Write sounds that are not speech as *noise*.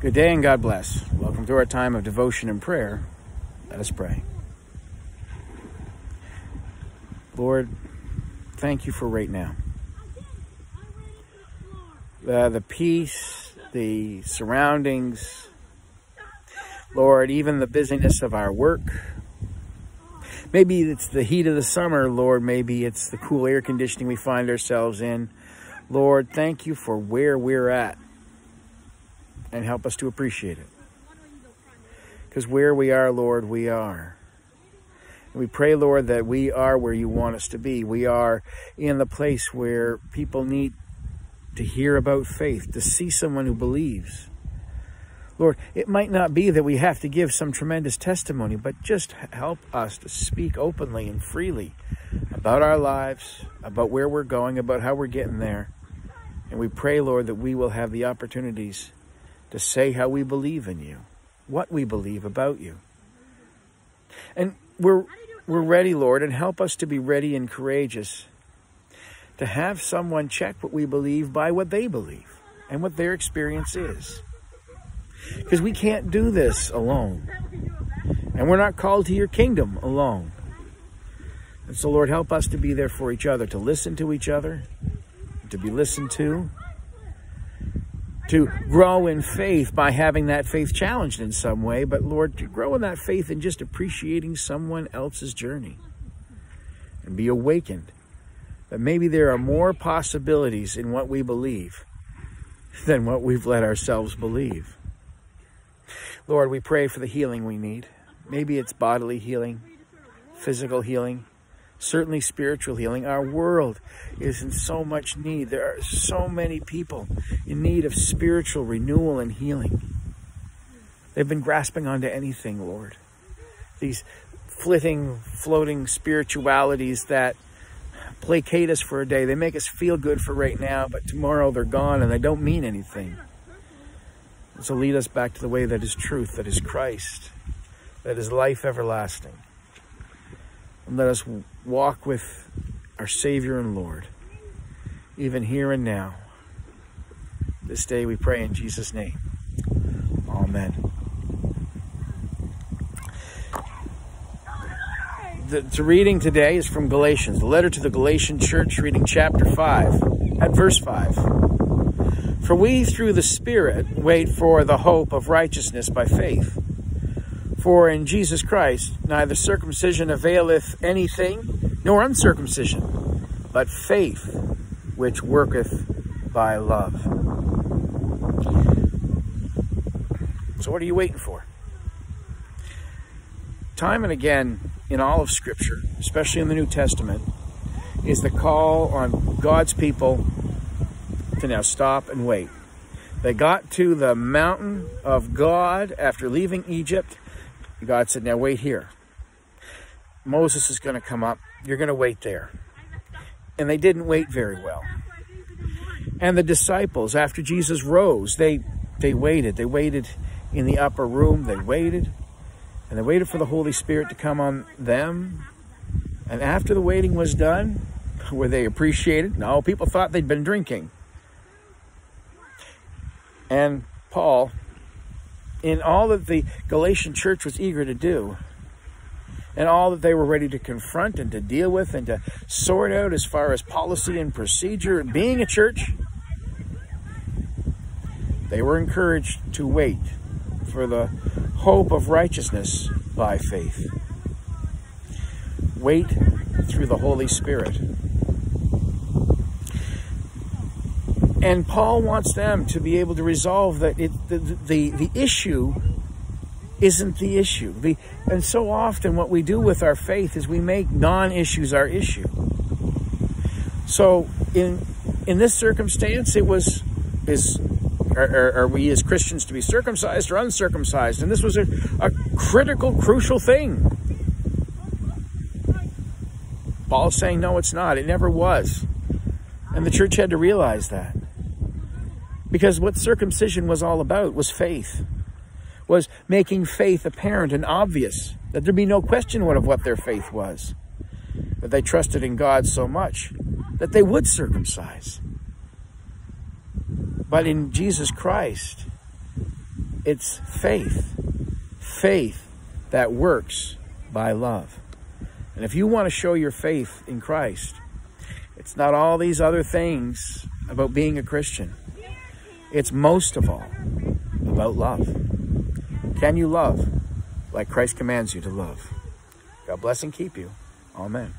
Good day and God bless. Welcome to our time of devotion and prayer. Let us pray. Lord, thank you for right now. Uh, the peace, the surroundings, Lord, even the busyness of our work. Maybe it's the heat of the summer, Lord. Maybe it's the cool air conditioning we find ourselves in. Lord, thank you for where we're at and help us to appreciate it. Because where we are, Lord, we are. And we pray, Lord, that we are where you want us to be. We are in the place where people need to hear about faith, to see someone who believes. Lord, it might not be that we have to give some tremendous testimony, but just help us to speak openly and freely about our lives, about where we're going, about how we're getting there. And we pray, Lord, that we will have the opportunities to say how we believe in you, what we believe about you. And we're, we're ready, Lord, and help us to be ready and courageous to have someone check what we believe by what they believe and what their experience is. Because we can't do this alone. And we're not called to your kingdom alone. And so, Lord, help us to be there for each other, to listen to each other, to be listened to, to grow in faith by having that faith challenged in some way, but Lord, to grow in that faith in just appreciating someone else's journey and be awakened that maybe there are more possibilities in what we believe than what we've let ourselves believe. Lord, we pray for the healing we need. Maybe it's bodily healing, physical healing, certainly spiritual healing. Our world is in so much need. There are so many people in need of spiritual renewal and healing. They've been grasping onto anything, Lord. These flitting, floating spiritualities that placate us for a day. They make us feel good for right now, but tomorrow they're gone and they don't mean anything. So lead us back to the way that is truth, that is Christ, that is life everlasting. And let us walk with our Savior and Lord, even here and now. This day we pray in Jesus' name. Amen. The, the, reading today is from Galatians, the letter to the Galatian church, reading chapter 5, at verse 5. For we, through the Spirit, wait for the hope of righteousness by faith. For in Jesus Christ neither circumcision availeth anything, nor uncircumcision, but faith which worketh by love. So what are you waiting for? Time and again in all of Scripture, especially in the New Testament, is the call on God's people to now stop and wait. They got to the mountain of God after leaving Egypt God said, now wait here. Moses is going to come up. You're going to wait there. And they didn't wait very well. And the disciples, after Jesus rose, they, they waited. They waited in the upper room. They waited. And they waited for the Holy Spirit to come on them. And after the waiting was done, *laughs* were they appreciated? No, people thought they'd been drinking. And Paul in all that the Galatian church was eager to do, and all that they were ready to confront and to deal with and to sort out as far as policy and procedure, being a church, they were encouraged to wait for the hope of righteousness by faith. Wait through the Holy Spirit. And Paul wants them to be able to resolve that it, the, the, the issue isn't the issue. The, and so often what we do with our faith is we make non-issues our issue. So in in this circumstance, it was is are, are, we as Christians to be circumcised or uncircumcised? And this was a, a critical, crucial thing. Paul's saying, no, it's not. It never was. And the church had to realize that. Because what circumcision was all about was faith, was making faith apparent and obvious, that there be no question of what their faith was. That they trusted in God so much that they would circumcise. But in Jesus Christ, It's faith. Faith that works by love. And if you want to show your faith in Christ, it's not all these other things about being a Christian. It's most of all about love. Can you love like Christ commands you to love? God bless and keep you. Amen.